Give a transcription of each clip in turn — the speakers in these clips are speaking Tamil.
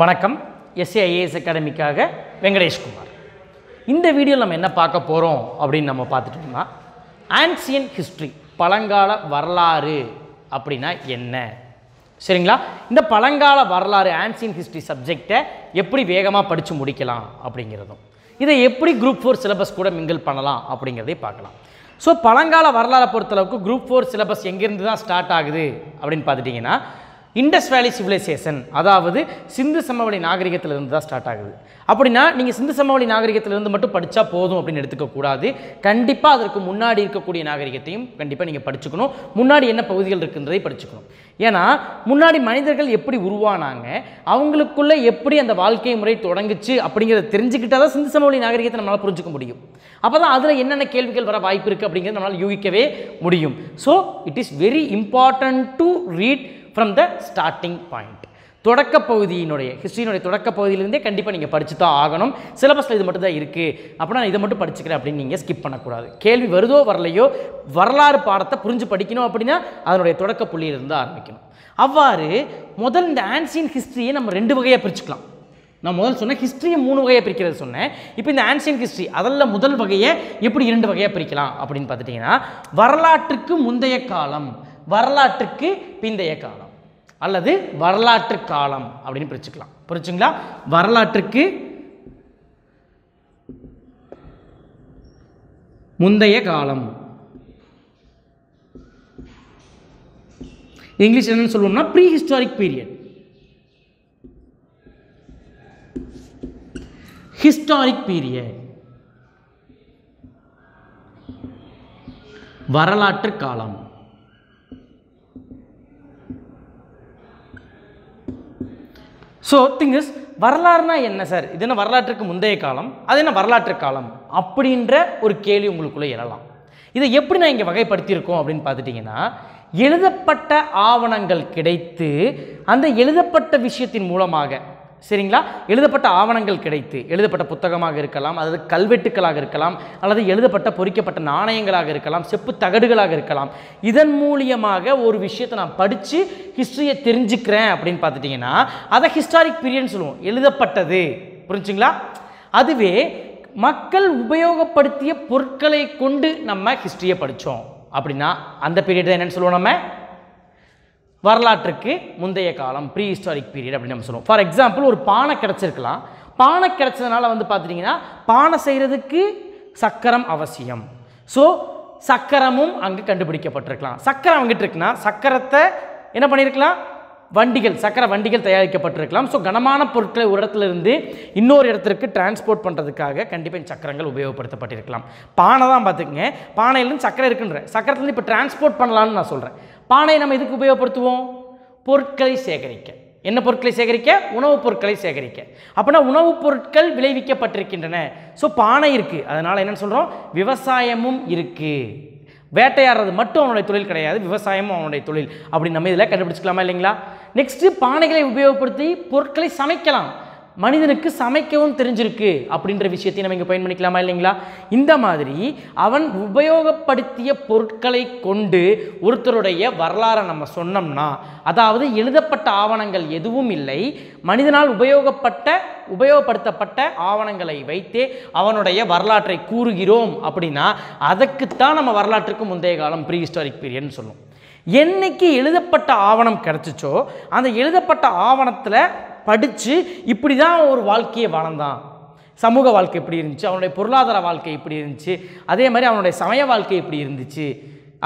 வணக்கம். எஸ்ஏஐஏஎஸ் அகாடமிக்காக வெங்கடேஷ்குமார் இந்த வீடியோவில் நம்ம என்ன பார்க்க போகிறோம் அப்படின்னு நம்ம பார்த்துட்டோம்னா ஆன்சியன் ஹிஸ்ட்ரி பழங்கால வரலாறு அப்படின்னா என்ன? சரிங்களா? இந்த பழங்கால வரலாறு ஆன்சியன் ஹிஸ்ட்ரி சப்ஜெக்டை எப்படி வேகமாக படித்து முடிக்கலாம் அப்படிங்கிறதும் இதை எப்படி குரூப் ஃபோர் சிலபஸ் கூட மிங்கிள் பண்ணலாம் அப்படிங்கிறதே பார்க்கலாம். ஸோ பழங்கால வரலாறை பொறுத்தளவுக்கு குரூப் ஃபோர் சிலபஸ் எங்கேருந்து தான் ஸ்டார்ட் ஆகுது அப்படின்னு பார்த்துட்டிங்கன்னா இண்டஸ் வேலி சிவிலைசேஷன் அதாவது சிந்து சமவெளி நாகரிகத்திலிருந்து தான் ஸ்டார்ட் ஆகுது. அப்படின்னா நீங்கள் சிந்து சமவெளி நாகரிகத்திலிருந்து மட்டும் படித்தா போதும் அப்படின்னு எடுத்துக்கக்கூடாது கண்டிப்பாக அதற்கு முன்னாடி இருக்கக்கூடிய நாகரிகத்தையும் கண்டிப்பாக நீங்கள் படிச்சுக்கணும். முன்னாடி என்ன பகுதிகள் இருக்குன்றதை படிச்சுக்கணும். ஏன்னா முன்னாடி மனிதர்கள் எப்படி உருவானாங்க அவங்களுக்குள்ளே எப்படி அந்த வாழ்க்கை முறை தொடங்குச்சு அப்படிங்கிறத தெரிஞ்சுக்கிட்டால் தான் சிந்து சமவெளி நாகரிகத்தை நம்மளால் புரிஞ்சுக்க முடியும். அப்போ தான் அதில் என்னென்ன கேள்விகள் வர வாய்ப்பு இருக்குது அப்படிங்கிறத நம்மளால் யூகிக்கவே முடியும். So it is very important to read from the starting point தொடக்க பகுதியினுடைய ஹிஸ்ட்ரியினுடைய தொடக்க பகுதியிலேருந்தே கண்டிப்பாக நீங்கள் படிச்சு தான் ஆகணும். சிலபஸில் இது மட்டும் தான் இருக்குது அப்படின்னா நான் இதை மட்டும் படிச்சுக்கிறேன் அப்படின்னு நீங்கள் ஸ்கிப் பண்ணக்கூடாது. கேள்வி வருதோ வரலையோ வரலாறு பாடத்தை புரிஞ்சு படிக்கணும் அப்படின்னா அதனுடைய தொடக்க புள்ளியிலிருந்து ஆரம்பிக்கணும். அவ்வாறு முதல் இந்த ஆன்சியன் ஹிஸ்ட்ரியை நம்ம ரெண்டு வகையாக பிரிச்சுக்கலாம். நான் முதல் சொன்னேன் ஹிஸ்ட்ரியை மூணு வகையாக பிரிக்கிறது சொன்னேன். இப்போ இந்த ஆன்சியன் ஹிஸ்ட்ரி அதில் முதல் வகையை எப்படி இரண்டு வகையாக பிரிக்கலாம் அப்படின்னு பார்த்துட்டிங்கன்னா வரலாற்றுக்கு முந்தைய காலம் வரலாற்றுக்கு பிந்தைய காலம். அல்லது வரலாற்று காலம் அப்படின்னு பிரிச்சுக்கலாம். புரிச்சுங்களா வரலாற்றுக்கு முந்தைய காலம். இங்கிலீஷ் என்னன்னு சொல்லுவோம்னா pre historic period historic period வரலாற்று காலம். ஸோ திங் இஸ் வரலாறுனா என்ன சார் இது என்ன வரலாற்றுக்கு முந்தைய காலம்? அது என்ன வரலாற்று காலம்? அப்படின்ற ஒரு கேள்வி உங்களுக்குள்ளே எழலாம். இதை எப்படி நான் இங்கே வகைப்படுத்தியிருக்கோம் அப்படின்னு பார்த்துட்டிங்கன்னா எழுதப்பட்ட ஆவணங்கள் கிடைத்து அந்த எழுதப்பட்ட விஷயத்தின் மூலமாக சரிங்களா? எழுதப்பட்ட ஆவணங்கள் கிடைத்து எழுதப்பட்ட புத்தகமாக இருக்கலாம் அல்லது கல்வெட்டுக்களாக இருக்கலாம் அல்லது எழுதப்பட்ட பொறிக்கப்பட்ட நாணயங்களாக இருக்கலாம் செப்பு தகடுகளாக இருக்கலாம். இதன் மூலியமாக ஒரு விஷயத்தை நான் படித்து ஹிஸ்ட்ரியை தெரிஞ்சுக்கிறேன் அப்படின்னு பார்த்துட்டிங்கன்னா அதை ஹிஸ்டாரிக் பீரியட்னு சொல்லுவோம். எழுதப்பட்டது. புரிஞ்சுங்களா? அதுவே மக்கள் உபயோகப்படுத்திய பொருட்களை கொண்டு நம்ம ஹிஸ்ட்ரியை படித்தோம் அப்படின்னா அந்த பீரியட் தான் என்னென்னு சொல்லுவோம் நம்ம? வரலாற்றுக்கு முந்தைய காலம் ப்ரீ ஹிஸ்டாரிக் பீரியட் அப்படின்னு நம்ம சொல்லுவோம். ஃபார் எக்ஸாம்பிள் ஒரு பானை கிடச்சிருக்கலாம். பானை கிடச்சதுனால வந்து பார்த்துட்டிங்கன்னா பானை செய்கிறதுக்கு சக்கரம் அவசியம். ஸோ சக்கரமும் அங்கே கண்டுபிடிக்கப்பட்டிருக்கலாம். சக்கரம் அங்கிட்டு இருக்குன்னா சக்கரத்தை என்ன பண்ணியிருக்கலாம் வண்டிகள் சக்கர வண்டிகள் தயாரிக்கப்பட்டிருக்கலாம். ஸோ கனமான பொருட்களை ஒரு இடத்துல இருந்து இன்னொரு இடத்திற்கு டிரான்ஸ்போர்ட் பண்ணுறதுக்காக கண்டிப்பாக சக்கரங்கள் உபயோகப்படுத்தப்பட்டிருக்கலாம். பானை தான் பார்த்துக்குங்க பானையிலேருந்து சக்கரை இருக்குன்ற. சக்கரத்துலேருந்து இப்போ டிரான்ஸ்போர்ட் பண்ணலான்னு நான் சொல்கிறேன் பானையை நம்ம எதுக்கு உபயோகப்படுத்துவோம்? பொருட்களை சேகரிக்க. என்ன பொருட்களை சேகரிக்க? உணவுப் பொருட்களை சேகரிக்க. அப்படின்னா உணவுப் பொருட்கள் விளைவிக்கப்பட்டிருக்கின்றன. ஸோ பானை இருக்குது அதனால் என்னென்னு சொல்கிறோம் விவசாயமும் இருக்குது வேட்டையாடுறது மட்டும் அவனுடைய தொழில் கிடையாது. விவசாயமும் அவனுடைய தொழில். அப்படின்னு நம்ம இதில் கண்டுபிடிச்சிக்கலாமா இல்லைங்களா? நெக்ஸ்ட்டு பானைகளை உபயோகப்படுத்தி பொருட்களை சமைக்கலாம். மனிதனுக்கு சமைக்கவும் தெரிஞ்சிருக்கு அப்படின்ற விஷயத்தையும் நம்ம இங்கே பயன் பண்ணிக்கலாமா இல்லைங்களா? இந்த மாதிரி அவன் உபயோகப்படுத்திய பொருட்களை கொண்டு ஒருத்தருடைய வரலாறை நம்ம சொன்னோம்னா அதாவது எழுதப்பட்ட ஆவணங்கள் எதுவும் இல்லை மனிதனால் உபயோகப்பட்ட உபயோகப்படுத்தப்பட்ட ஆவணங்களை வைத்தே அவனுடைய வரலாற்றை கூறுகிறோம் அப்படின்னா அதுக்குத்தான் நம்ம வரலாற்றுக்கு முந்தைய காலம் ப்ரீ ஹிஸ்டாரிக் பீரியட்னு சொல்லுவோம். என்னைக்கு எழுதப்பட்ட ஆவணம் கிடச்சிச்சோ அந்த எழுதப்பட்ட ஆவணத்தில் படித்து இப்படி தான் ஒரு வாழ்க்கையை வாழ்ந்தான். சமூக வாழ்க்கை எப்படி இருந்துச்சு? அவனுடைய பொருளாதார வாழ்க்கை எப்படி இருந்துச்சு? அதே மாதிரி அவனுடைய சமய வாழ்க்கை எப்படி இருந்துச்சு?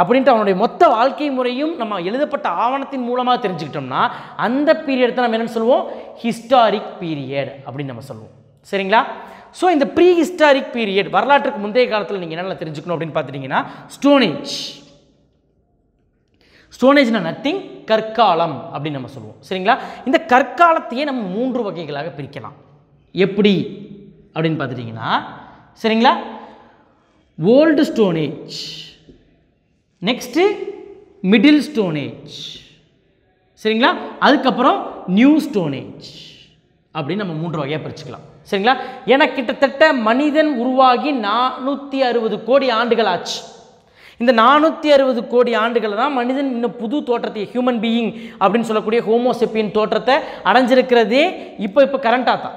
அப்படின்ட்டு அவனுடைய மொத்த வாழ்க்கை முறையும் நம்ம எழுதப்பட்ட ஆவணத்தின் மூலமாக தெரிஞ்சுக்கிட்டோம்னா அந்த பீரியட் தான் நம்ம என்னென்னு சொல்லுவோம்? ஹிஸ்டாரிக் பீரியட் அப்படின்னு நம்ம சொல்லுவோம். சரிங்களா? ஸோ இந்த ப்ரீ ஹிஸ்டாரிக் பீரியட் வரலாற்றுக்கு முந்தைய காலத்தில் நீங்கள் என்னென்ன தெரிஞ்சுக்கணும் அப்படின்னு பார்த்துட்டிங்கன்னா ஸ்டோனேஜ் ஸ்டோனேஜ்னா நத்திங் கற்காலம் அப்படின்னு நம்ம சொல்லுவோம். சரிங்களா? இந்த கற்காலத்தையே நம்ம மூன்று வகைகளாக பிரிக்கலாம். எப்படி? அப்படின்னு பார்த்துட்டிங்கன்னா சரிங்களா? Old stone age next middle stone age சரிங்களா? அதுக்கப்புறம் நியூ ஸ்டோனேஜ் அப்படின்னு நம்ம மூன்று வகையாக பிரிச்சுக்கலாம். சரிங்களா? ஏன்னா கிட்டத்தட்ட மனிதன் உருவாகி நானூற்றி அறுபது கோடி ஆண்டுகள் ஆச்சு. இந்த நானூற்றி அறுபது கோடி ஆண்டுகளில் தான் மனிதன் இன்னும் புது தோற்றத்தை ஹியூமன் பீயிங் அப்படின்னு சொல்லக்கூடிய ஹோமோசெப்பியின் தோற்றத்தை அடைஞ்சிருக்கிறதே இப்போ இப்போ கரண்டாக தான்.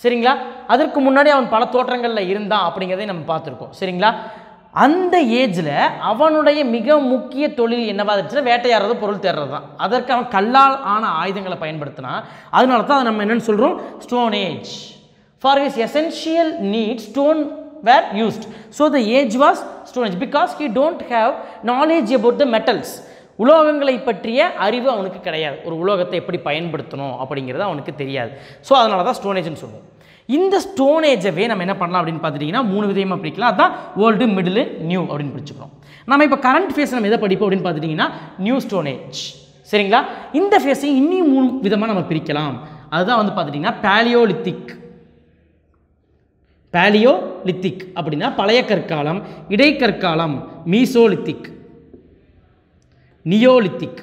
சரிங்களா? அதற்கு முன்னாடி அவன் பல தோற்றங்களில் இருந்தான் அப்படிங்கிறதே நம்ம பார்த்துருக்கோம். சரிங்களா? அந்த ஏஜில் அவனுடைய மிக முக்கிய தொழில் என்னவா இருந்துச்சுன்னா வேட்டையாடுறது பொருள் தேடுறது தான். அதற்கு அவன் கல்லால் ஆன ஆயுதங்களை பயன்படுத்தினா அதனால தான் அதை நம்ம என்னன்னு சொல்கிறோம் stone age for his essential need stone were used. So the age was stone age because he don't have knowledge about the metals. உலோகங்களை பற்றிய அறிவு அவனுக்கு கிடையாது. ஒரு உலோகத்தை எப்படி பயன்படுத்தணும் அப்படிங்கிறது அவனுக்கு தெரியாது. ஸோ அதனால தான் ஸ்டோனேஜ்னு சொல்லுவோம். இந்த ஸ்டோனேஜவே நம்ம என்ன பண்ணலாம் அப்படின்னு பார்த்துட்டிங்கன்னா மூணு விதமாக பிடிக்கலாம் அதுதான் ஓல்டு மிடில் நியூ அப்படின்னு பிடிச்சிக்கிறோம் நம்ம இப்போ கரண்ட் ஃபேஸ் நம்ம எதை படிப்போம் அப்படின்னு பார்த்துட்டிங்கன்னா நியூ ஸ்டோனேஜ் சரிங்களா? இந்த ஃபேஸை இன்னும் மூணு விதமாக நம்ம பிரிக்கலாம். அதுதான் வந்து பார்த்துட்டிங்கன்னா பேலியோலித்திக் பேலியோ லித்திக் அப்படின்னா பழைய கற்காலம் இடைக்கற்காலம் மீசோலித்திக் நியோலித்திக்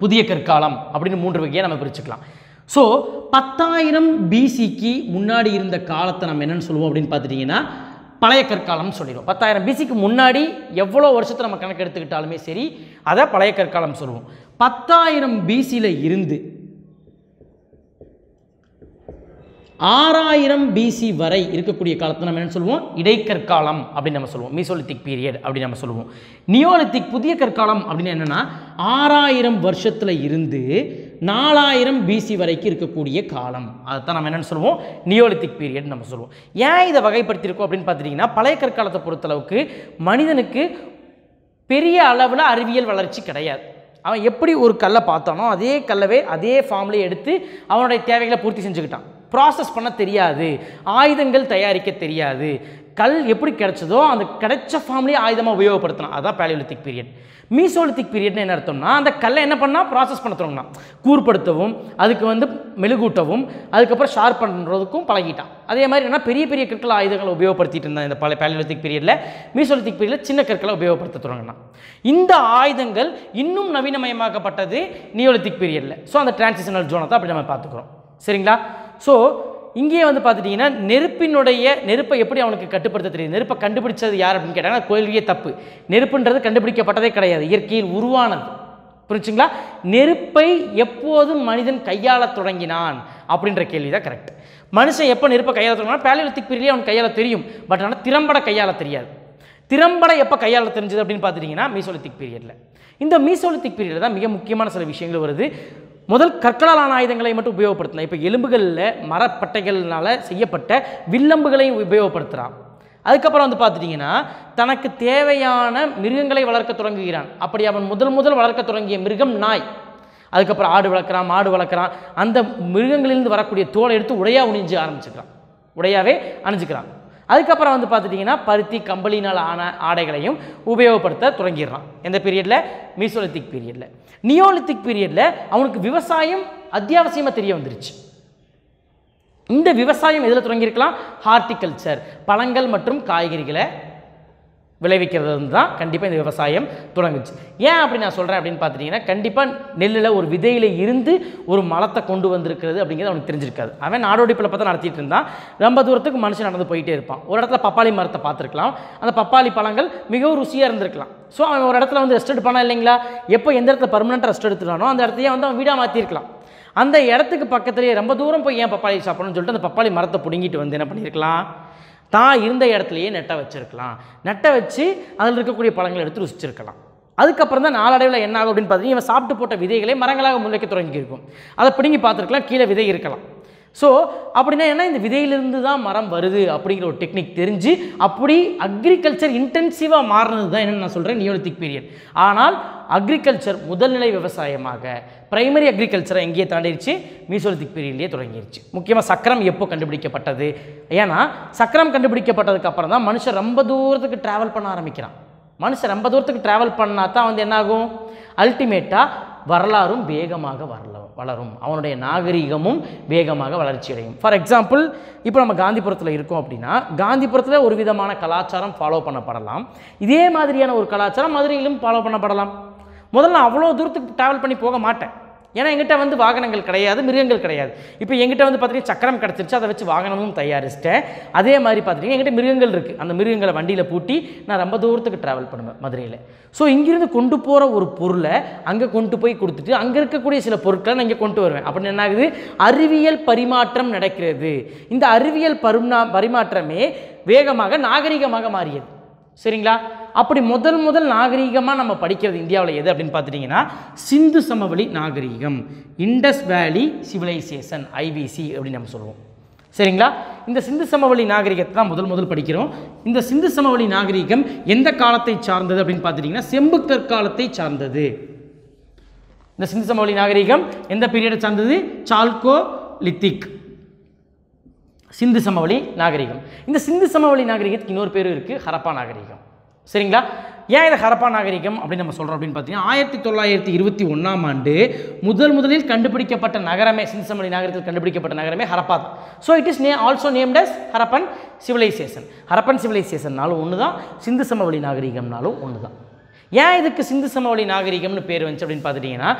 புதிய கற்காலம் அப்படின்னு மூன்று வகையாக நம்ம பிரிச்சுக்கலாம். ஸோ பத்தாயிரம் பிசிக்கு முன்னாடி இருந்த காலத்தை நம்ம என்னென்னு சொல்லுவோம் அப்படின்னு பார்த்துட்டிங்கன்னா பழைய கற்காலம்னு சொல்லிடுவோம். பத்தாயிரம் பிசிக்கு முன்னாடி எவ்வளோ வருஷத்தை நம்ம கணக்கு எடுத்துக்கிட்டாலுமே சரி அதை பழைய கற்காலம் சொல்லுவோம். பத்தாயிரம் பிசியில் இருந்து ஆறாயிரம் பிசி வரை இருக்கக்கூடிய காலத்தை நம்ம என்ன சொல்லுவோம்? இடைக்கற்காலம் அப்படின்னு நம்ம சொல்லுவோம். மீசோலித்திக் பீரியட் அப்படின்னு நம்ம சொல்லுவோம். நியோலித்திக் புதிய கற்காலம் அப்படின்னு என்னென்னா ஆறாயிரம் வருஷத்தில் இருந்து நாலாயிரம் பிசி வரைக்கும் இருக்கக்கூடிய காலம். அதைத்தான் நம்ம என்னென்னு சொல்லுவோம்? நியோலித்திக் பீரியட் நம்ம சொல்லுவோம். ஏன் இதை வகைப்படுத்தியிருக்கோம் அப்படின்னு பார்த்துட்டிங்கன்னா பழைய கற்காலத்தை பொறுத்தளவுக்கு மனிதனுக்கு பெரிய அளவில் அறிவியல் வளர்ச்சி கிடையாது. அவன் எப்படி ஒரு கல்லை பார்த்தானோ அதே கல்லவே அதே ஃபார்ம்லேயே எடுத்து அவனுடைய தேவைகளை பூர்த்தி செஞ்சுக்கிட்டான். ப்ராசஸ் பண்ண தெரியாது. ஆயுதங்கள் தயாரிக்க தெரியாது. கல் எப்படி கிடைச்சதோ அந்த கிடைச்ச ஃபார்ம்லேயே ஆயுதமாக உபயோகப்படுத்தலாம் அதான் பேலியோலித்திக் பீரியட் மீசோலித்திக் பீரியட்னு என்ன அர்த்தம்னா அந்த கல்லை என்ன பண்ணால் ப்ராசஸ் பண்ண தொடங்கினா கூர்படுத்தவும் அதுக்கு வந்து மெழுகூட்டவும் அதுக்கப்புறம் ஷார்ப் பண்ணுறதுக்கும் பழகிட்டான். அதே மாதிரி என்ன பெரிய பெரிய கற்கள் ஆயுதங்களை உபயோகப்படுத்திட்டு இருந்தான் இந்த பல பேலியோலித்திக் பீரியடில் மீசோலித்திக் பீரியடில் சின்ன கற்களை உபயோகப்படுத்த தொடங்கினான். இந்த ஆயுதங்கள் இன்னும் நவீனமயமாக்கப்பட்டது நியோலித்திக் பீரியடில் ஸோ அந்த டிரான்சிஷனல் ஜோனை தான் அப்படி நம்ம பார்த்துக்குறோம். சரிங்களா? ஸோ இங்கேயே வந்து பார்த்துட்டிங்கன்னா நெருப்பினுடைய நெருப்பை எப்படி அவனுக்கு கட்டுப்படுத்த தெரியும் நெருப்பை கண்டுபிடிச்சது யார் அப்படின்னு கேட்டாங்கன்னா கேள்வியே தப்பு. நெருப்புன்றது கண்டுபிடிக்கப்பட்டதே கிடையாது. இயற்கையில் உருவானது. புரிச்சுங்களா நெருப்பை எப்போதும் மனிதன் கையாள தொடங்கினான் அப்படின்ற கேள்வி தான் கரெக்ட் மனுஷன் எப்போ நெருப்பை கையாள தொடங்கினா பேலியோலித்திக் பிரிவிலே அவனுக்கு கையாள தெரியும். பட் ஆனால் திறம்பட கையாள தெரியாது. திறம்பட எப்போ கையாள தெரிஞ்சது அப்படின்னு பார்த்துட்டிங்கன்னா மீசோலித்திக் பீரியடில் இந்த மீசோலித்திக் பீரியடில் தான் மிக முக்கியமான சில விஷயங்கள் வருது. முதல் கற்களாலான ஆயுதங்களை மட்டும் உபயோகப்படுத்தினா இப்போ எலும்புகளில் மரப்பட்டைகள்னால் செய்யப்பட்ட வில்லம்புகளையும் உபயோகப்படுத்துகிறான் அதுக்கப்புறம் வந்து பார்த்துட்டிங்கன்னா தனக்கு தேவையான மிருகங்களை வளர்க்க தொடங்குகிறான். அப்படி அவன் முதல் முதல் வளர்க்க தொடங்கிய மிருகம் நாய். அதுக்கப்புறம் ஆடு வளர்க்குறான் மாடு வளர்க்குறான். அந்த மிருகங்களிலிருந்து வரக்கூடிய தோலை எடுத்து உடையாக உணிஞ்சு ஆரம்பிச்சுக்கிறான். உடையாகவே அணிஞ்சுக்கிறான். அதுக்கப்புறம் வந்து பார்த்துட்டிங்கன்னா பருத்தி கம்பளினால் ஆன ஆடைகளையும் உபயோகப்படுத்த தொடங்கிடுறான். எந்த பீரியடில் மீசோலித்திக் பீரியடில் நியோலித்திக் பீரியடில் அவனுக்கு விவசாயம் அத்தியாவசியமாக தெரிய வந்துருச்சு. இந்த விவசாயம் எதில் தொடங்கியிருக்கலாம்? ஹார்டிகல்ச்சர் பழங்கள் மற்றும் காய்கறிகளை விளைவிக்கிறது தான் கண்டிப்பாக இந்த விவசாயம் தொடங்குச்சு. ஏன் அப்படி நான் சொல்கிறேன் அப்படின்னு பார்த்துட்டிங்கன்னா கண்டிப்பாக நெல்லில் ஒரு விதையில் இருந்து ஒரு மலத்தை கொண்டு வந்திருக்கிறது அப்படிங்கிறது அவனுக்கு தெரிஞ்சிருக்காது. அவன் நாடோடி பார்த்தா நடத்திட்டு இருந்தான். ரொம்ப தூரத்துக்கு மனுஷன் நடந்து போயிட்டே இருப்பான். ஒரு இடத்துல பப்பாளி மரத்தை பார்த்துருக்கலாம். அந்த பப்பாளி பழங்கள் மிகவும் ருசியாக இருந்திருக்கலாம். ஸோ அவன் ஒரு இடத்துல வந்து ரெஸ்ட் எடுப்பானா இல்லைங்களா? எப்போ எந்த இடத்துல பர்மனெண்ட் ரெஸ்ட் எடுத்துட்டானோ அந்த இடத்தையே வந்து அவன் வீடாக மாற்றிருக்கலாம் அந்த இடத்துக்கு பக்கத்துலேயே ரொம்ப தூரம் போய் ஏன் பப்பாளி சாப்பிடணும்னு சொல்லிட்டு அந்த பப்பாளி மரத்தை பிடுங்கிட்டு வந்து என்ன பண்ணியிருக்கலாம் தான் இருந்த இடத்துலையே நெட்டை வச்சுருக்கலாம். நெட்டை வச்சு அதில் இருக்கக்கூடிய பழங்களை எடுத்து ருசிச்சிருக்கலாம். அதுக்கப்புறம் தான் நாளடைவில் என்ன ஆகும் அப்படின்னு பார்த்தீங்கன்னா இவன் சாப்பிட்டு போட்ட விதைகளை மரங்களாக முளைக்க தொடங்கியிருக்கும். அதை பிடுங்கி பார்த்துருக்கலாம் கீழே விதை இருக்கலாம். ஸோ அப்படின்னா என்ன? இந்த விதையிலிருந்து தான் மரம் வருது அப்படிங்கிற ஒரு டெக்னிக் தெரிஞ்சு அப்படி அக்ரிகல்ச்சர் இன்டென்சிவாக மாறினது தான் என்னென்னு நான் சொல்கிறேன் நியோலித்திக் பீரியட் ஆனால் அக்ரிகல்ச்சர் முதல்நிலை விவசாயமாக பிரைமரி அக்ரிகல்ச்சரை எங்கேயே தாண்டிடுச்சு மீசோலித்திக் பீரியட்லேயே தொடங்கிருச்சு. முக்கியமாக சக்கரம் எப்போ கண்டுபிடிக்கப்பட்டது? ஏன்னா சக்கரம் கண்டுபிடிக்கப்பட்டதுக்கு அப்புறம் தான் மனுஷன் ரொம்ப தூரத்துக்கு ட்ராவல் பண்ண ஆரம்பிக்கிறான். மனுஷன் ரொம்ப தூரத்துக்கு ட்ராவல் பண்ணால் தான் வந்து என்னாகும்? அல்டிமேட்டாக வரலாறும் வேகமாக வரல வளரும். அவனுடைய நாகரிகமும் வேகமாக வளர்ச்சி அடையும் ஃபார் எக்ஸாம்பிள் இப்போ நம்ம காந்திபுரத்தில் இருக்கோம் அப்படின்னா காந்திபுரத்தில் ஒரு விதமான கலாச்சாரம் ஃபாலோ பண்ணப்படலாம். இதே மாதிரியான ஒரு கலாச்சாரம் மதுரையிலும் ஃபாலோ பண்ணப்படலாம். முதல்ல அவ்வளோ தூரத்துக்கு ட்ராவல் பண்ணி போக மாட்டேன். ஏன்னா எங்கிட்ட வந்து வாகனங்கள் கிடையாது மிருகங்கள் கிடையாது. இப்போ எங்கிட்ட வந்து பார்த்தீங்கன்னா சக்கரம் கிடச்சிருச்சு அதை வச்சு வாகனமும் தயாரிச்சிட்டேன். அதே மாதிரி பார்த்துட்டிங்கன்னா எங்கிட்ட மிருகங்கள் இருக்குது அந்த மிருகங்களை வண்டியில் பூட்டி நான் ரொம்ப தூரத்துக்கு ட்ராவல் பண்ணுவேன் மதுரையில். ஸோ இங்கிருந்து கொண்டு போகிற ஒரு பொருளை அங்கே கொண்டு போய் கொடுத்துட்டு அங்கே இருக்கக்கூடிய சில பொருட்களை நான் இங்கே கொண்டு வருவேன். அப்படின்னு என்ன ஆகுது? அறிவியல் பரிமாற்றம் நடக்கிறது. இந்த அறிவியல் பரிமா பரிமாற்றமே வேகமாக நாகரிகமாக மாறியது. சரிங்களா? அப்படி முதல் முதல் நாகரீகமாக நம்ம படிக்கிறது இந்தியாவில் எது அப்படின்னு பார்த்துட்டிங்கன்னா சிந்து சமவெளி நாகரீகம் இண்டஸ் வேலி சிவிலைசேஷன் ஐவிசி அப்படின்னு நம்ம சொல்லுவோம். சரிங்களா? இந்த சிந்து சமவெளி நாகரிகத்தை தான் முதல் முதல் படிக்கிறோம். இந்த சிந்து சமவெளி நாகரிகம் எந்த காலத்தை சார்ந்தது அப்படின்னு பார்த்துட்டிங்கன்னா செம்பு கற்காலத்தை சார்ந்தது. இந்த சிந்து சமவெளி நாகரிகம் எந்த பீரியடை சார்ந்தது? சால்கோ லித்திக். சிந்து சமவெளி நாகரிகம். இந்த சிந்து சமவெளி நாகரிகத்துக்கு இன்னொரு பேர் இருக்குது ஹரப்பா நாகரிகம். சரிங்களா? ஏன் இதை ஹரப்பா நாகரிகம் அப்படின்னு நம்ம சொல்கிறோம் அப்படின்னு பார்த்தீங்கன்னா ஆயிரத்தி தொள்ளாயிரத்தி இருபத்தி ஒன்றாம் ஆண்டு முதல் முதலில் கண்டுபிடிக்கப்பட்ட நகரமே சிந்து சமவெளி நாகரிகத்தில் கண்டுபிடிக்கப்பட்ட நகரமே ஹரப்பா தான். ஸோ இட் இஸ் நே also named as Harappan civilization Harappan சிவிலைசேஷன்னாலும் ஒன்று தான் சிந்து சமவெளி நாகரிகம்னாலும் ஒன்று தான் ஏன் இதுக்கு சிந்து சமவெளி நாகரிகம்னு பேர் வந்துச்சு அப்படின்னு பார்த்துட்டிங்கன்னா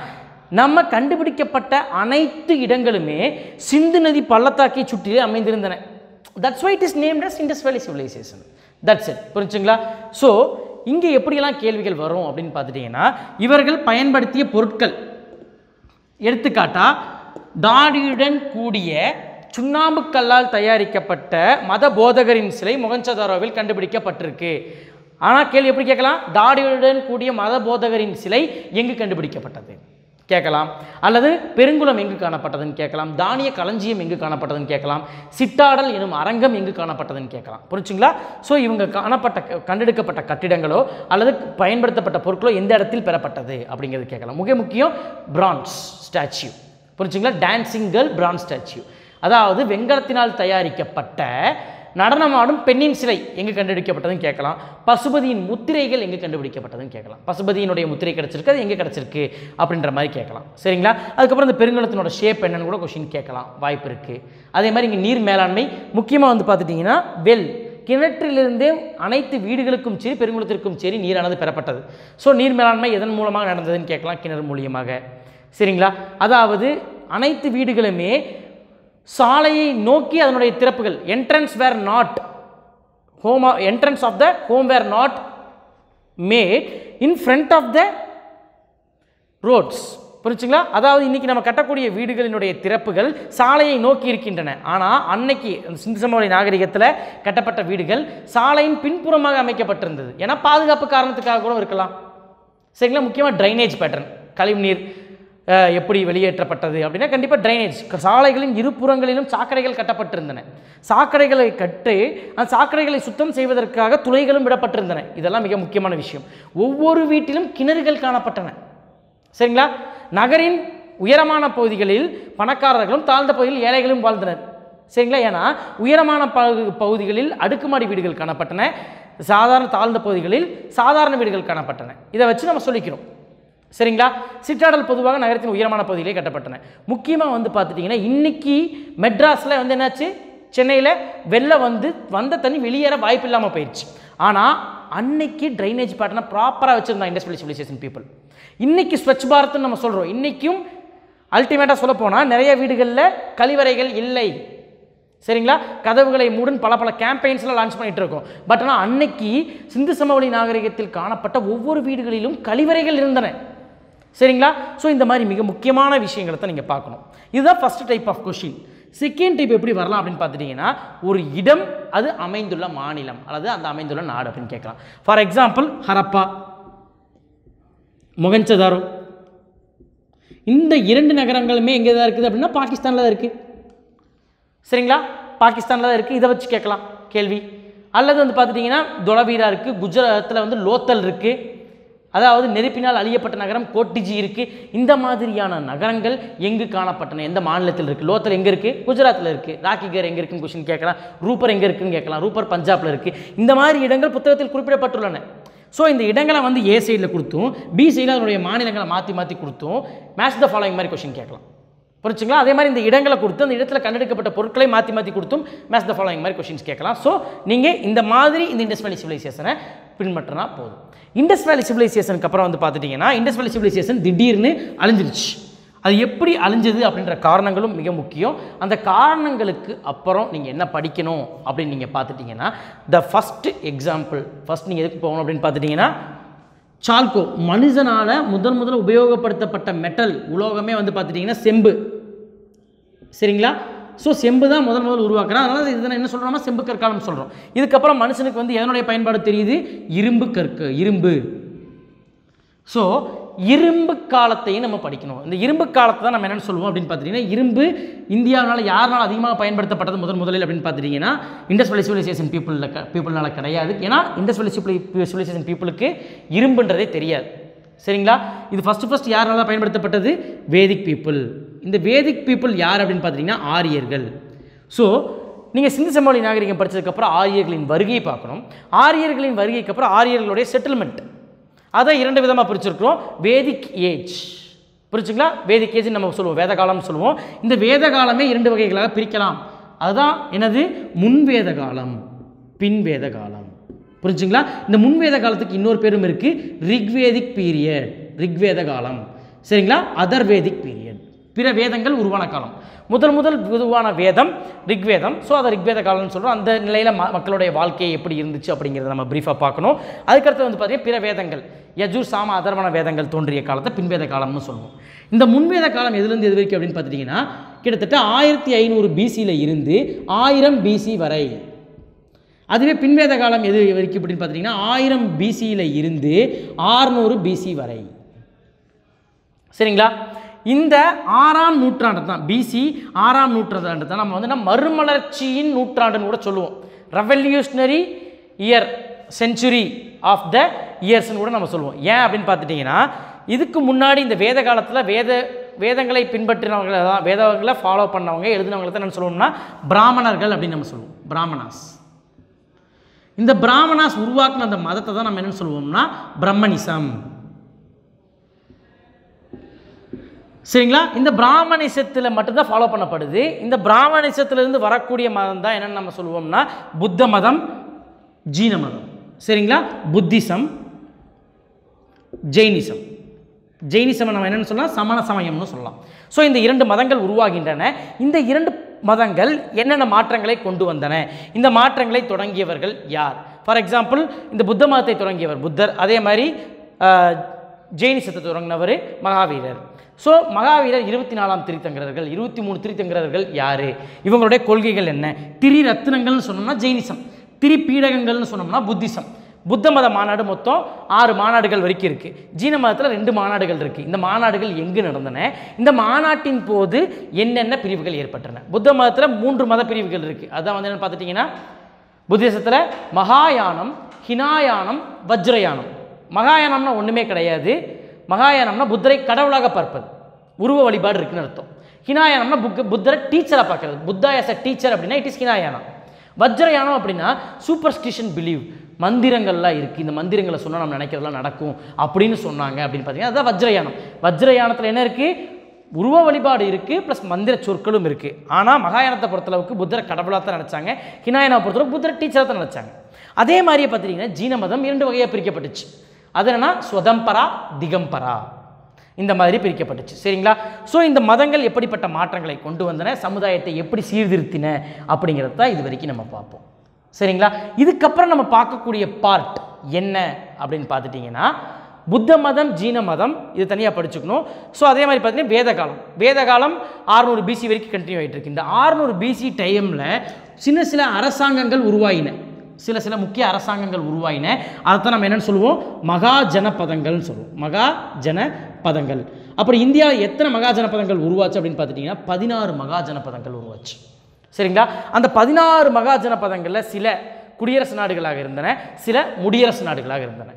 நம்ம கண்டுபிடிக்கப்பட்ட அனைத்து இடங்களுமே சிந்து நதி பள்ளத்தாக்கை சுற்றிலே அமைந்திருந்தன. That's why it is named as Indus valley civilization that's it புரிஞ்சுங்களா? ஸோ இங்கே எப்படியெல்லாம் கேள்விகள் வரும் அப்படின்னு பார்த்துட்டிங்கன்னா இவர்கள் பயன்படுத்திய பொருட்கள். எடுத்துக்காட்டாக தாடியுடன் கூடிய சுண்ணாம்பு கல்லால் தயாரிக்கப்பட்ட மத போதகரின் சிலை முகஞ்சதாரோவில் கண்டுபிடிக்கப்பட்டிருக்கு. ஆனால் கேள்வி எப்படி கேட்கலாம்? தாடியுடன் கூடிய மத போதகரின் சிலை எங்கு கண்டுபிடிக்கப்பட்டது? கேட்கலாம். அல்லது பெருங்குளம் எங்கு காணப்பட்டதுன்னு கேட்கலாம். தானிய களஞ்சியம் எங்கு காணப்பட்டதுன்னு கேட்கலாம். சிட்டாடல் எனும் அரங்கம் எங்கு காணப்பட்டதுன்னு கேட்கலாம். புரிச்சுங்களா ஸோ இவங்க காணப்பட்ட கண்டெடுக்கப்பட்ட கட்டிடங்களோ அல்லது பயன்படுத்தப்பட்ட பொருட்களோ எந்த இடத்தில் பெறப்பட்டது அப்படிங்கிறது கேட்கலாம். மிக முக்கியம் பிரான்ஸ் ஸ்டாச்சு புரிச்சுங்களா டான்சிங் கேர்ள் பிரான்ஸ் ஸ்டாச்சு அதாவது வெங்கலத்தினால் தயாரிக்கப்பட்ட நடனமாடும் பெண்ணின் சிலை எங்கே கண்டுபிடிக்கப்பட்டதுன்னு கேட்கலாம். பசுபதியின் முத்திரைகள் எங்கே கண்டுபிடிக்கப்பட்டதுன்னு கேட்கலாம். பசுபதியினுடைய முத்திரை கிடச்சிருக்கு அது எங்கே கிடச்சிருக்கு அப்படின்ற மாதிரி கேட்கலாம். சரிங்களா? அதுக்கப்புறம் இந்த பெருங்கலத்தினோட ஷேப் என்னன்னு கூட கொஷின் கேட்கலாம். வாய்ப்பு இருக்குது அதே மாதிரி இங்கே நீர் மேலாண்மை முக்கியமாக வந்து பார்த்துட்டிங்கன்னா வெல். கிணற்றிலிருந்தே அனைத்து வீடுகளுக்கும் சரி பெருங்குளத்திற்கும் சரி நீரானது பெறப்பட்டது. ஸோ நீர் மேலாண்மை எதன் மூலமாக நடந்ததுன்னு கேட்கலாம் கிணறு மூலியமாக. சரிங்களா? அதாவது அனைத்து வீடுகளுமே சாலையை நோக்கி அதனுடைய திறப்புகள். Entrance were not home entrance of the home were not made in front of the roads புரிச்சுங்களா அதாவது இன்னைக்கு நம்ம கட்டக்கூடிய வீடுகளினுடைய திறப்புகள் சாலையை நோக்கி இருக்கின்றன. ஆனால் அன்னைக்கு சிந்து சமவெளி நாகரிகத்தில் கட்டப்பட்ட வீடுகள் சாலையின் பின்புறமாக அமைக்கப்பட்டிருந்தது. ஏன்னா பாதுகாப்பு காரணத்துக்காக கூட இருக்கலாம். சரிங்களா? முக்கியமாக ட்ரைனேஜ் பேட்டர்ன் கழிவுநீர் எப்படி வெளியேற்றப்பட்டது அப்படின்னா கண்டிப்பாக ட்ரைனேஜ் சாலைகளின் இருபுறங்களிலும் சாக்கடைகள் கட்டப்பட்டிருந்தன. சாக்கடைகளை கட்டு அந்த சாக்கடைகளை சுத்தம் செய்வதற்காக துளைகளும் விடப்பட்டிருந்தன. இதெல்லாம் மிக முக்கியமான விஷயம். ஒவ்வொரு வீட்டிலும் கிணறுகள் காணப்பட்டன. சரிங்களா? நகரின் உயரமான பகுதிகளில் பணக்காரர்களும் தாழ்ந்த பகுதியில் ஏழைகளும் வாழ்ந்தனர். சரிங்களா? ஏன்னா உயரமான பகு- பகுதிகளில் அடுக்குமாடி வீடுகள் காணப்பட்டன. சாதாரண தாழ்ந்த பகுதிகளில் சாதாரண வீடுகள் காணப்பட்டன. இதை வச்சு நம்ம சொல்லிக்கிறோம். சரிங்களா? சிற்றாடல் பொதுவாக நகரத்தின் உயரமான பகுதியிலே கட்டப்பட்டன. முக்கியமாக வந்து பார்த்துட்டிங்கன்னா இன்னைக்கு மெட்ராஸில் வந்து என்னாச்சு? சென்னையில் வெளில வந்து வந்த தண்ணி வெளியேற வாய்ப்பு இல்லாமல் போயிடுச்சு ஆனால் அன்னைக்கு ட்ரைனேஜ் பேட்டர்னை ப்ராப்பராக வச்சுருந்தாங்க இண்டஸ்ட்ரியல் சிவிலைசேஷன் பீப்புள் இன்னைக்கு ஸ்வச் பாரத்னு நம்ம சொல்கிறோம் இன்றைக்கும் அல்டிமேட்டாக சொல்லப்போனால் நிறைய வீடுகளில் கழிவறைகள் இல்லை. சரிங்களா? கதவுகளை மூடன் பல பல கேம்பெயின்ஸ்லாம் லான்ச் பண்ணிகிட்டு இருக்கோம். பட் ஆனால் அன்னைக்கு சிந்து சமவெளி நாகரிகத்தில் காணப்பட்ட ஒவ்வொரு வீடுகளிலும் கழிவறைகள் இருந்தன. சரிங்களா? ஸோ இந்த மாதிரி மிக முக்கியமான விஷயங்களை தான் நீங்கள் பார்க்கணும். இதுதான் first type of question second type எப்படி வரலாம் அப்படின்னு பார்த்துட்டிங்கன்னா ஒரு இடம் அது அமைந்துள்ள மாநிலம் அல்லது அந்த அமைந்துள்ள நாடு அப்படின்னு கேட்கலாம். ஃபார் எக்ஸாம்பிள் ஹரப்பா மொகஞ்சதாரோ இந்த இரண்டு நகரங்களுமே எங்கே தான் இருக்குது அப்படின்னா பாகிஸ்தானில் தான் இருக்குது சரிங்களா? பாகிஸ்தானில் தான் இருக்குது இதை வச்சு கேட்கலாம். கேள்வி. அல்லது வந்து பார்த்துட்டிங்கன்னா தொலவீரா இருக்குது குஜராத்தில் வந்து லோத்தல் இருக்குது அதாவது நெருப்பினால் அழியப்பட்ட நகரம் கோட்டிஜி இருக்குது இந்த மாதிரியான நகரங்கள் எங்கு காணப்பட்டன? எந்த மாநிலத்தில் இருக்குது லோத்தல் எங்கே இருக்குது குஜராத்தில் இருக்குது ராக்கிகர் எங்கே இருக்குன்னு கொஷின் கேட்கலாம். ரூப்பர் எங்கே இருக்குன்னு கேட்கலாம். ரூப்பர் பஞ்சாப்ல இருக்குது இந்த மாதிரி இடங்கள் புத்தகத்தில் குறிப்பிடப்பட்டுள்ளன. ஸோ இந்த இடங்களை வந்து ஏ சைடில் கொடுத்தும் பி சைடில் அதனுடைய மாநிலங்களை மாற்றி மாற்றி கொடுத்தும் மேட்ச் த ஃபாலோயிங் மாதிரி கொஷின் கேட்கலாம். புரிச்சுங்களா அதே மாதிரி இந்த இடங்களை கொடுத்து அந்த இடத்துல கண்டெடுக்கப்பட்ட பொருட்களை மாற்றி மாற்றி கொடுத்தும் மேட்ச் த ஃபாலோயிங் மாதிரி கொஷின்ஸ் கேட்கலாம். ஸோ நீங்கள் இந்த மாதிரி இந்த இண்டஸ்ட்ரியல் சிவிலைசேஷனை பின்பற்றினா போதும். இண்டஸ் வேலி சிவிலைசேஷனுக்கு அப்புறம் வந்து பார்த்துட்டிங்கன்னா இண்டஸ் வேலி சிவிலைசேஷன் திடீர்னு அழிஞ்சிருச்சு. அது எப்படி அழிஞ்சது அப்படின்ற காரணங்களும் மிக முக்கியம். அந்த காரணங்களுக்கு அப்புறம் நீங்கள் என்ன படிக்கணும் அப்படின்னு நீங்கள் பார்த்துட்டிங்கன்னா த ஃபஸ்ட்டு எக்ஸாம்பிள் ஃபஸ்ட் நீங்கள் எதுக்கு போகணும் அப்படின்னு பார்த்துட்டிங்கன்னா சால்கோ மனுஷனால் முதன் முதல்ல உபயோகப்படுத்தப்பட்ட மெட்டல் உலோகமே வந்து பார்த்துட்டிங்கன்னா செம்பு. சரிங்களா? ஸோ செம்பு தான் முதல் முதல் உருவாக்குறேன். அதனால் இதை என்ன சொல்கிறோம்னா செம்பு கற்காலம் சொல்கிறோம் இதுக்கப்புறம் மனுஷனுக்கு வந்து எதனுடைய பயன்பாடு தெரியுது? இரும்பு கற்கு இரும்பு. ஸோ இரும்பு காலத்தையும் நம்ம படிக்கணும். இந்த இரும்பு காலத்தை தான் நம்ம என்னென்னு சொல்லுவோம் அப்படின்னு பார்த்துட்டிங்கன்னா இரும்பு இந்தியாவினால் யாருனால் அதிகமாக பயன்படுத்தப்பட்டது முதன் முதலில் அப்படின்னு பார்த்துட்டிங்கன்னா இண்டஸ்ட்ரியல் சிவிலைசேஷன் பீப்புளில் பீப்புளால் கிடையாது. ஏன்னா இண்டஸ்ட்ரியல் சிப்ளி சிவிலைசேஷன் பீப்புளுக்கு இரும்புன்றதே தெரியாது. சரிங்களா? இது ஃபஸ்ட்டு ஃபஸ்ட் யாரால பயன்படுத்தப்பட்டது? வேதிக் பீப்புள் இந்த வேதிக் பீப்புள் யார் அப்படின்னு பார்த்தீங்கன்னா ஆரியர்கள். ஸோ நீங்கள் சிந்து சமவெளி நாகரிகம் படித்ததுக்கப்புறம் ஆரியர்களின் வருகையை பார்க்கணும். ஆரியர்களின் வருகைக்கு அப்புறம் ஆரியர்களுடைய செட்டில்மெண்ட் அதை இரண்டு விதமாக பிரிச்சிருக்கிறோம். வேதிக் ஏஜ் புரிச்சுங்களா வேதிக் ஏஜ் நம்ம சொல்லுவோம். வேத காலம்னு சொல்லுவோம். இந்த வேத காலமே இரண்டு வகைகளாக பிரிக்கலாம். அதுதான் என்னது? முன்வேத காலம் பின்வேத காலம். புரிஞ்சுங்களா? இந்த முன்வேத காலத்துக்கு இன்னொரு பேரும் இருக்குது ரிக்வேதிக் பீரியட் ரிக்வேத காலம். சரிங்களா? அதர்வேதிக் பீரியட் பிற வேதங்கள் உருவான காலம். முதல் முதல் உருவான வேதம் ரிக்வேதம். ஸோ அதை ரிக்வேத காலம்னு சொல்கிறோம் அந்த நிலையில் மக்களுடைய வாழ்க்கை எப்படி இருந்துச்சு அப்படிங்கிறத நம்ம ப்ரீஃபாக பார்க்கணும். அதுக்கடுத்து வந்து பார்த்தீங்கன்னா பிற வேதங்கள். யஜூர் சாம அதர்வன வேதங்கள் தோன்றிய காலத்தை பின்வேத காலம்னு சொல்லுவோம். இந்த முன்வேத காலம் எதுலேருந்து எது வரைக்கும் அப்படின்னு பார்த்துட்டிங்கன்னா கிட்டத்தட்ட ஆயிரத்தி ஐநூறு பிசியில் இருந்து ஆயிரம் பிசி வரை. அதுவே பின்வேத காலம் எது வரைக்கும் அப்படின்னு பார்த்தீங்கன்னா ஆயிரம் பிசியில் இருந்து ஆறுநூறு பிசி வரை. சரிங்களா? இந்த ஆறாம் நூற்றாண்டு தான் பிசி ஆறாம் நூற்றாண்டு தான் நம்ம வந்து நம்ம மறுமலர்ச்சியின் நூற்றாண்டுன்னு கூட சொல்லுவோம். Revolutionary year century of the இயர்ஸ்னு கூட நம்ம சொல்லுவோம். ஏன் அப்படின்னு பார்த்துட்டிங்கன்னா இதுக்கு முன்னாடி இந்த வேத காலத்தில் வேத வேதங்களை பின்பற்றினவங்களை தான் வேதங்களை ஃபாலோ பண்ணவங்க எழுதினவங்களை தான் என்ன சொல்லுவோம்னா பிராமணர்கள் அப்படின்னு நம்ம சொல்லுவோம். பிராமணாஸ். இந்த பிராமணாஸ் உருவாக்குன அந்த மதத்தை தான் நம்ம என்னென்னு சொல்லுவோம்னா பிரம்மனிசம். சரிங்களா? இந்த பிராமணிசத்தில் மட்டும்தான் ஃபாலோ பண்ணப்படுது. இந்த பிராமணிசத்திலிருந்து வரக்கூடிய மதம் தான் என்னென்னு நம்ம சொல்லுவோம்னா புத்த மதம் ஜீன மதம். சரிங்களா? புத்திசம் ஜெயினிசம் ஜெயினிசம் நம்ம என்னென்னு சொல்லலாம் சமண சமயம்னு சொல்லலாம். ஸோ இந்த இரண்டு மதங்கள் உருவாகின்றன. இந்த இரண்டு மதங்கள் என்னென்ன மாற்றங்களை கொண்டு வந்தன? இந்த மாற்றங்களை தொடங்கியவர்கள் யார்? ஃபார் எக்ஸாம்பிள் இந்த புத்த மதத்தை தொடங்கியவர் புத்தர். அதே மாதிரி ஜெயினிசத்தை தொடங்கினவர் மகாவீரர். ஸோ மகாவீரர் இருபத்தி நாலாம் திருத்தங்கரர்கள் இருபத்தி மூணு திருத்தங்கரர்கள் யார்? இவங்களுடைய கொள்கைகள் என்ன? திரி ரத்னங்கள்னு சொன்னோம்னா ஜெயினிசம். திரி பீடகங்கள்னு சொன்னோம்னா புத்திசம். புத்த மத மாநாடு மொத்தம் ஆறு மாநாடுகள் வரைக்கும் இருக்குது ஜீன மதத்தில் ரெண்டு மாநாடுகள் இருக்குது இந்த மாநாடுகள் எங்கு நடந்தன? இந்த மாநாட்டின் போது என்னென்ன பிரிவுகள் ஏற்பட்டன? புத்த மதத்தில் மூன்று மத பிரிவுகள் இருக்குது அதான் வந்து என்னென்னு பார்த்துட்டிங்கன்னா புத்திசத்தில் மகாயானம் ஹினாயானம் வஜ்ரயானம். மகாயானம்னா ஒன்றுமே கிடையாது. மகாயானம்னா புத்தரை கடவுளாக பார்ப்பது. உருவ வழிபாடு இருக்குன்னு அர்த்தம். ஹினாயானம்னா புக் புத்தரை டீச்சராக பார்க்கறது. புத்தா எஸ் அ டீச்சர் அப்படின்னா இட் இஸ் ஹினாயானம். வஜ்ரயானம் அப்படின்னா சூப்பர்ஸ்டிஷன் பிலீவ் மந்திரங்கள்லாம் இருக்குது இந்த மந்திரங்களை சொன்னால் நம்ம நினைக்கிறதெல்லாம் நடக்கும் அப்படின்னு சொன்னாங்க அப்படின்னு பார்த்தீங்கன்னா அதுதான் வஜ்ரயானம். வஜ்ரயானத்தில் என்ன இருக்குது உருவ வழிபாடு இருக்குது ப்ளஸ் மந்திர சொற்களும் இருக்குது ஆனால் மகாயானத்தை பொறுத்தளவுக்கு புத்தரை கடவுளாக தான் நினச்சாங்க. ஹினாயனை பொறுத்தளவுக்கு புத்தரை டீச்சராக தான் நினச்சாங்க. அதே மாதிரியே பார்த்தீங்கன்னா ஜீன மதம் இரண்டு வகையாக பிரிக்கப்பட்டுச்சு. அது என்னன்னா ஸ்வதம்பரா திகம்பரா. இந்த மாதிரி பிரிக்கப்பட்டுச்சு. சரிங்களா? ஸோ இந்த மதங்கள் எப்படிப்பட்ட மாற்றங்களை கொண்டு வந்தன? சமுதாயத்தை எப்படி சீர்திருத்தின? அப்படிங்கிறது தான் இது வரைக்கும் நம்ம பார்ப்போம். சரிங்களா? இதுக்கப்புறம் நம்ம பார்க்கக்கூடிய பார்ட் என்ன அப்படின்னு பார்த்துட்டிங்கன்னா புத்த மதம் ஜீன மதம் இது தனியாக படிச்சுக்கணும். ஸோ அதே மாதிரி பார்த்தீங்கன்னா வேதகாலம் வேதகாலம் ஆறுநூறு பிசி வரைக்கும் கண்டினியூ ஆகிட்டு இருக்கு. இந்த ஆறுநூறு பிசி டைமில் சின்ன சில அரசாங்கங்கள் உருவாயின. சில சில முக்கிய அரசாங்கங்கள் உருவாயின. அதைத்தான் நம்ம என்னன்னு சொல்லுவோம்? மகா ஜனபதங்கள்னு சொல்லுவோம். மகா ஜனபதங்கள் அப்புறம் இந்தியாவில் எத்தனை மகா ஜனபதங்கள் உருவாச்சு அப்படின்னு பார்த்துட்டிங்கன்னா பதினாறு மகா ஜனபதங்கள் உருவாச்சு. சரிங்களா? அந்த பதினாறு மகா ஜனபதங்களில் சில குடியரசு நாடுகளாக இருந்தன சில முடியரசு நாடுகளாக இருந்தன.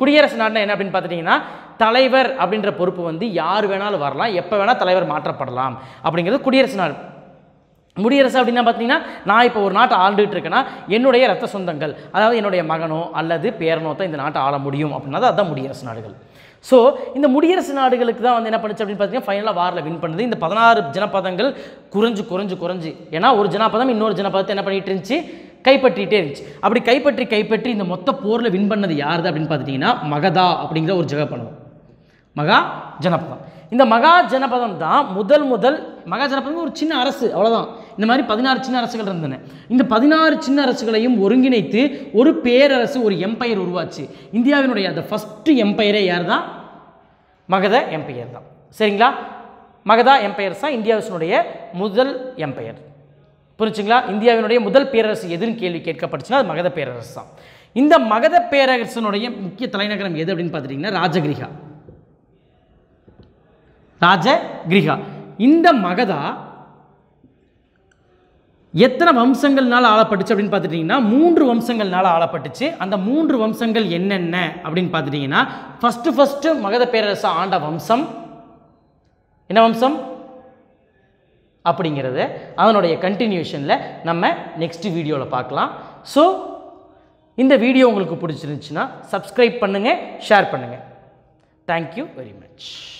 குடியரசு நாடுனா என்ன அப்படின்னு பார்த்துட்டிங்கன்னா தலைவர் அப்படின்ற பொறுப்பு வந்து யார் வேணாலும் வரலாம் எப்போ வேணால் தலைவர் மாற்றப்படலாம் அப்படிங்கிறது குடியரசு நாடு. முடியரசு அப்படின்னா பார்த்தீங்கன்னா நான் இப்போ ஒரு நாட்டை ஆண்டுகிட்டு இருக்கேன்னா என்னுடைய ரத்த சொந்தங்கள் அதாவது என்னுடைய மகனோ அல்லது பேரனோ தான் இந்த நாட்டை ஆள முடியும் அப்படின்னா அதுதான் முடியரசு நாடுகள். ஸோ இந்த முடியரசு நாடுகளுக்கு தான் வந்து என்ன பண்ணுச்சு அப்படின்னு பார்த்தீங்கன்னா ஃபைனலாக வாரில் வின் பண்ணுது. இந்த பதினாறு ஜனபதங்கள் குறைஞ்சு குறைஞ்சு குறைஞ்சு. ஏன்னா ஒரு ஜனபதம் இன்னொரு ஜனபதத்தை என்ன பண்ணிட்டு இருந்துச்சு? கைப்பற்றிட்டே இருந்துச்சு. அப்படி கைப்பற்றி கைப்பற்றி இந்த மொத்த போரில் வின் பண்ணது யாருது அப்படின்னு பார்த்துட்டிங்கன்னா மகதா அப்படிங்கிற ஒரு ஜெகப்பணம். மகா ஜனபதம் இந்த மகா ஜனபதம் தான் முதல் முதல் மகா ஜனபதம் ஒரு சின்ன அரசு அவ்வளோதான் இந்த மாதிரி பதினாறு சின்ன அரசுகள் இருந்தன. இந்த பதினாறு சின்ன அரசுகளையும் ஒருங்கிணைத்து ஒரு பேரரசு ஒரு எம்பையர் உருவாச்சு. இந்தியாவினுடைய அந்த ஃபஸ்ட்டு எம்பையரே யார் தான் மகத எம்பையர் தான். சரிங்களா? மகதா எம்பையர்ஸ் தான் இந்தியாவினுடைய முதல் எம்பையர் புரிச்சுங்களா இந்தியாவினுடைய முதல் பேரரசு எதுன்னு கேள்வி கேட்கப்பட்டுச்சுன்னா அது மகத பேரரசு தான். இந்த மகத பேரரசனுடைய முக்கிய தலைநகரம் எது அப்படின்னு பார்த்துட்டிங்கன்னா ராஜகிரிகா. ராஜகிரிகா. இந்த மகதா எத்தனை வம்சங்கள்னால ஆளப்பட்டுச்சு அப்படின்னு பார்த்துட்டிங்கன்னா மூன்று வம்சங்கள்னால ஆளப்பட்டுச்சு. அந்த மூன்று வம்சங்கள் என்னென்ன அப்படின்னு பார்த்துட்டிங்கன்னா ஃபஸ்ட்டு ஃபஸ்ட்டு மகத பேரரசு ஆண்ட வம்சம். என்ன வம்சம்? அப்படிங்கிறது. அதனுடைய கண்டினியூஷனில் நம்ம நெக்ஸ்ட் வீடியோவில் பார்க்கலாம். ஸோ இந்த வீடியோ உங்களுக்கு பிடிச்சிருந்துச்சுன்னா சப்ஸ்கிரைப் பண்ணுங்கள் ஷேர் பண்ணுங்கள் தேங்க்யூ வெரி மச்